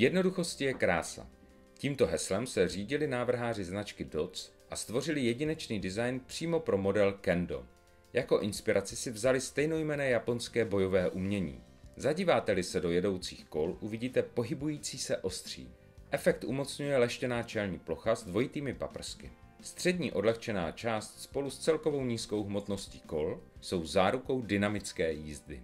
jednoduchosti je krása. Tímto heslem se řídili návrháři značky DOTS a stvořili jedinečný design přímo pro model Kendo. Jako inspiraci si vzali stejnojmené japonské bojové umění. Zadíváte-li se do jedoucích kol, uvidíte pohybující se ostří. Efekt umocňuje leštěná čelní plocha s dvojitými paprsky. Střední odlehčená část spolu s celkovou nízkou hmotností kol jsou zárukou dynamické jízdy.